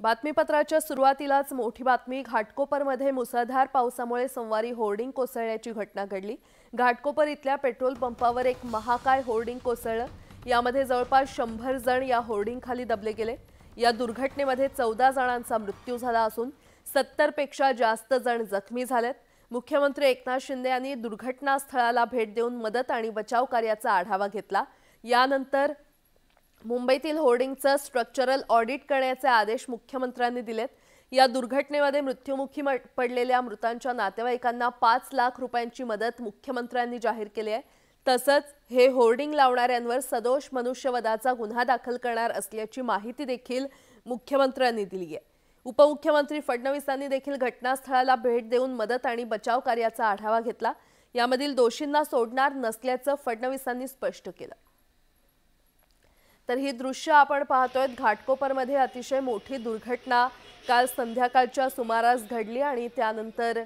बातमीपत्राच्या सुरुवातीलाच मोठी बातमी घाटकोपरमध्ये मुसळधार पावसामुळे सोमवारी होर्डिंग कोसळण्याची घटना घडली. घाटकोपर इथल्या पेट्रोल पंपावर एक महाकाय होर्डिंग कोसळलं. यामध्ये जवळपास शंभर जण या होर्डिंगखाली दबले गेले. या दुर्घटनेमध्ये चौदा जणांचा मृत्यू झाला असून सत्तरपेक्षा जास्त जण जखमी झालेत. मुख्यमंत्री एकनाथ शिंदे यांनी दुर्घटनास्थळाला भेट देऊन मदत आणि बचाव कार्याचा आढावा घेतला. यानंतर मुंबईतील होर्डिंगचं स्ट्रक्चरल ऑडिट करण्याचे आदेश मुख्यमंत्र्यांनी दिलेत. या दुर्घटनेमध्ये मृत्युमुखी पडलेल्या मृतांच्या नातेवाईकांना पाच लाख रुपयांची मदत मुख्यमंत्र्यांनी जाहीर केली आहे. तसंच हे होर्डिंग लावणाऱ्यांवर सदोष मनुष्यवधाचा गुन्हा दाखल करणार असल्याची माहिती देखील मुख्यमंत्र्यांनी दिली आहे. उपमुख्यमंत्री फडणवीसांनी देखील घटनास्थळाला भेट देऊन मदत आणि बचाव कार्याचा आढावा घेतला. यामधील दोषींना सोडणार नसल्याचं फडणवीसांनी स्पष्ट केलं. तर ही दृश्य आपण पाहतोय. घाटकोपरमध्ये अतिशय मोठी दुर्घटना काल संध्याकाळच्या सुमारास घडली आणि त्यानंतर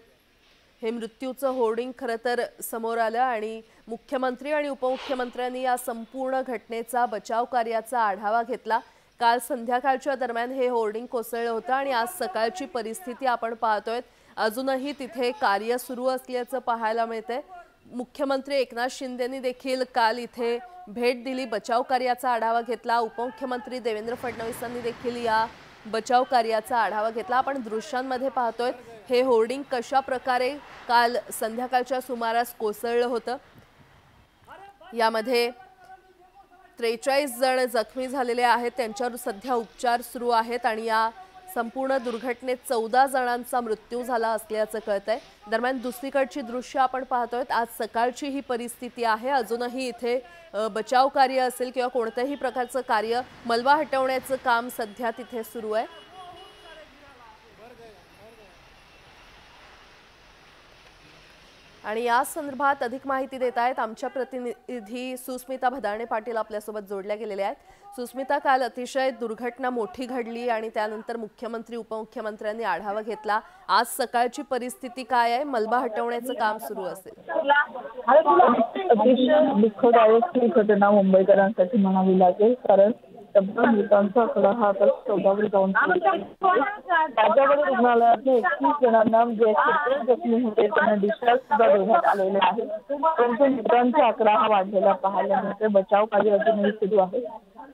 हे मृत्यूचं होर्डिंग खरं तर समोर आलं आणि मुख्यमंत्री आणि उपमुख्यमंत्र्यांनी या संपूर्ण घटनेचा बचाव कार्याचा आढावा घेतला. काल संध्याकाळच्या दरम्यान हे होर्डिंग कोसळलं होतं आणि आज सकाळची परिस्थिती आपण पाहतोय. अजूनही तिथे कार्य सुरू असल्याचं पाहायला मिळतंय. मुख्यमंत्री एकनाथ शिंदेनी देखील काल इथे भेट दिली. बचाव कार्याचा आढावा घेतला. उपमुख्यमंत्री देवेंद्र फडणवीसांनी देखील या बचाव कार्याचा आढावा घेतला. आपण दृश्यांमध्ये पाहतोय हे होर्डिंग कशा प्रकारे काल संध्याकाळच्या सुमारास कोसळलं होतं? यामध्ये त्रेचाळीस जण जखमी झालेले आहेत. त्यांच्यावर सध्या उपचार सुरू आहेत आणि या संपूर्ण दुर्घटनेत चौदा जणांचा मृत्यू झाला असल्याचं कळत आहे दरम्यान दुसरीकडची दृश्य आपण पाहतोय आज सकाळची ही परिस्थिती आहे. अजूनही इथे बचाव कार्य असेल किंवा कोणत्याही प्रकारचं कार्य मलबा हटवण्याचं काम सध्या तिथे सुरू आहे. आणि या संदर्भात अधिक माहिती देत आहेत आमच्या प्रतिनिधी सुस्मिता भदाणे पाटील आपल्यासोबत जोडल्या गेलेल्या आहेत. सुस्मिता काल अतिशय दुर्घटना मोठी घडली आणि त्यानंतर मुख्यमंत्री उपमुख्यमंत्र्यांनी आढावा घेतला. आज सकाळची परिस्थिती काय आहे? मलबा हटवण्याचं काम सुरू असेल. अतिशय दुःखदायक ही घटना मुंबईकरांसाठी म्हणावी लागेल कारण शंभर मृतांचा आकडा हा आता चौदावर जाऊन राज्यामध्ये रुग्णालयात एकतीस जणांना म्हणजे जे जखमी होते त्यांना डिस्चार्ज सुद्धा देण्यात आलेले आहे परंतु मृतांचा आकडा हा वाढलेला पाहायला मिळते बचाव कार्य अजूनही सुरू आहे.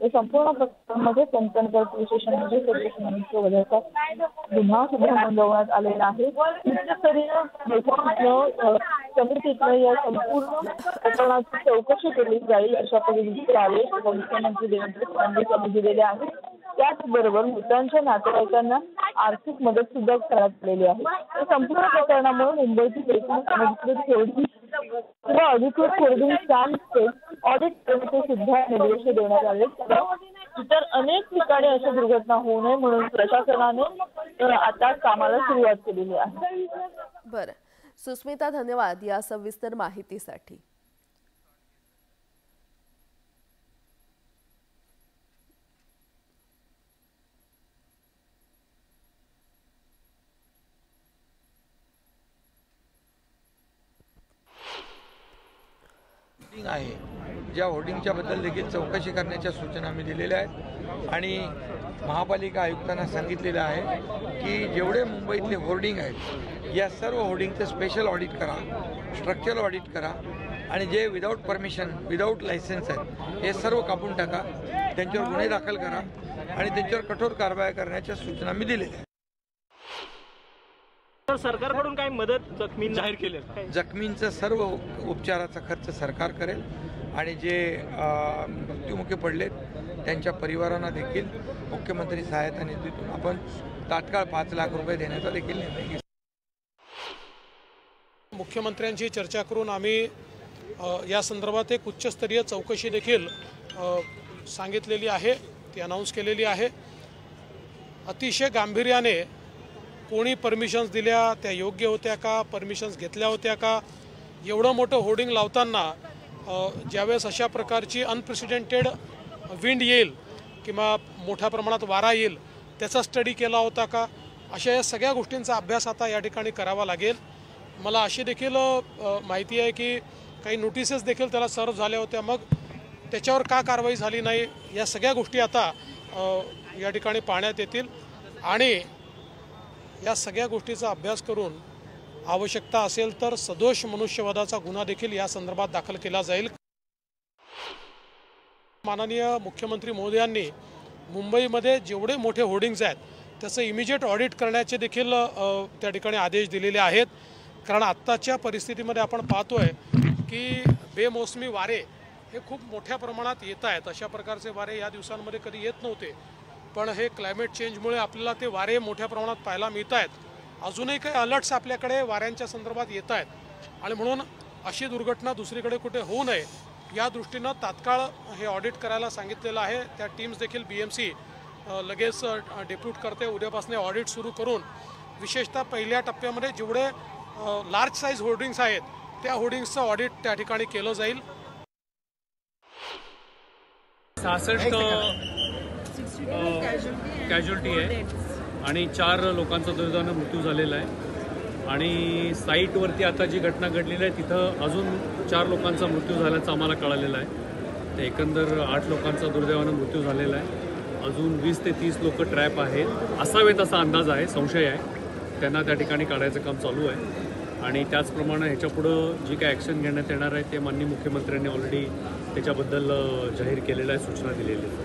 ते संपूर्ण प्रकरणामध्ये कंकणकर विशेषणांचे सदस्य मनुष्यवधाचा गुन्हा सुद्धा नोंदवण्यात आलेला आहे. उच्चस्तरीय बैठकीतनं अ, समितीतनं या संपूर्ण प्रकरणाची चौकशी केली जाईल अशा पद्धतीचे आदेश मुख्यमंत्री देवेंद्र फडणवीस यांनी दिलेले आहेत. त्याचबरोबर मृतांच्या नातेवाईकांना आर्थिक मदत सुद्धा करण्यात आलेली आहे. या संपूर्ण प्रकरणामुळे मुंबईतील एकूण अनधिकृत होर्डिंग किंवा अधिकृत होर्डिंग स्टॅम्पचे ऑडिट करण्याचे सुद्धा निर्देश देण्यात आले. इतर अनेक ठिकाणी अशा दुर्घटना होऊ नये म्हणून प्रशासनाने आता कामाला सुरुवात केलेली आहे. बरं. सुस्मिता धन्यवाद या सविस्तर माहितीसाठी. आहे. ज्या होर्डिंगच्या बद्दल देखील चौकशी करण्याच्या सूचना आम्ही दिलेल्या आहेत. आणि महापालिका आयुक्तांना सांगितलेलं आहे की जेवढे मुंबईतले होर्डिंग आहेत या सर्व होर्डिंगचं स्पेशल ऑडिट करा स्ट्रक्चरल ऑडिट करा आणि जे विदाऊट परमिशन विदाऊट लायसन्स आहेत हे सर्व कापून टाका त्यांच्यावर गुन्हे दाखल करा आणि त्यांच्यावर कठोर कारवाया करण्याच्या सूचना मी दिलेल्या आहेत. तर सरकारकडून काही मदत जखमी जाहीर केली जखमींचा सर्व उपचाराचा खर्च सरकार करेल. आणि जे मृत्युमुखी पडलेत त्यांच्या परिवारांना देखील मुख्यमंत्री सहायता निधीतून आपण तात्काळ पाच लाख रुपये देण्याचा देखील निर्णय मुख्यमंत्र्यांशी चर्चा करून आम्ही या संदर्भात एक उच्चस्तरीय चौकशी देखील सांगितलेली आहे ती अनाऊन्स केलेली आहे. अतिशय गांभीर्याने कोणी परमिशन्स दिल्या त्या योग्य होत्या का परमिशन्स घेतल्या होत्या का एवढं मोठं होर्डिंग लावताना ज्यावेळेस अशा प्रकारची अनप्रेसिडेंटेड विंड येईल किंवा मोठ्या प्रमाणात वारा येईल त्याचा स्टडी केला होता का? अशा या सगळ्या गोष्टींचा अभ्यास आता या ठिकाणी करावा लागेल. मला अशी देखील माहिती आहे की काही नोटिसेस देखील त्याला सर्व झाल्या होत्या. मग त्याच्यावर का कारवाई झाली नाही? या सगळ्या गोष्टी आता या ठिकाणी पाहण्यात येतील. आणि या सगळ्या गोष्टीचा अभ्यास करून आवश्यकता असेल तर सदोष मनुष्यवधाचा गुन्हा देखील या संदर्भात दाखल केला जाईल. माननीय मुख्यमंत्री महोदयांनी मुंबईमध्ये जेवढे मोठे होर्डिंग्ज आहेत त्याचं इमिजिएट ऑडिट करण्याचे देखील त्या ठिकाणी आदेश दिलेले आहेत. कारण आत्ताच्या परिस्थितीमध्ये आपण पाहतोय की बेमोसमी वारे हे खूप मोठ्या प्रमाणात येत आहेत. अशा प्रकारचे वारे या दिवसांमध्ये कधी येत नव्हते. पण हे क्लायमेट चेंजमुळे आपल्याला ते वारे मोठ्या प्रमाणात पाहायला मिळत आहेत. अजूनही काही अलर्ट्स आपल्याकडे वाऱ्यांच्या संदर्भात येत आहेत. आणि म्हणून अशी दुर्घटना दुसरीकडे कुठे होऊ नये या दृष्टीनं तात्काळ हे ऑडिट करायला सांगितलेलं आहे. त्या टीम्स देखील बी एम सी लगेच डेप्यूट करते. उद्यापासून ऑडिट सुरू करून विशेषतः पहिल्या टप्प्यामध्ये जेवढे लार्ज साईज होर्डिंग्स आहेत त्या होर्डिंग्सचं ऑडिट त्या ठिकाणी केलं जाईल. सहासष्ट कॅज्युअल्टी आहे. आणि चार लोकांचा दुर्दैवानं मृत्यू झालेला आहे. आणि साईटवरती आता जी घटना घडलेली आहे तिथं अजून चार लोकांचा मृत्यू झाल्याचं आम्हाला कळालेलं आहे. तर एकंदर आठ लोकांचा दुर्दैवानं मृत्यू झालेला आहे. अजून वीस ते तीस लोक ट्रॅप आहेत. असावेत असा अंदाज आहे संशय आहे. त्यांना त्या ठिकाणी काढायचं काम चालू आहे. आणि त्याचप्रमाणे ह्याच्यापुढं जी काय ॲक्शन घेण्यात येणार आहे ते माननीय मुख्यमंत्र्यांनी ऑलरेडी त्याच्याबद्दल जाहीर केलेलं आहे सूचना दिलेली आहे.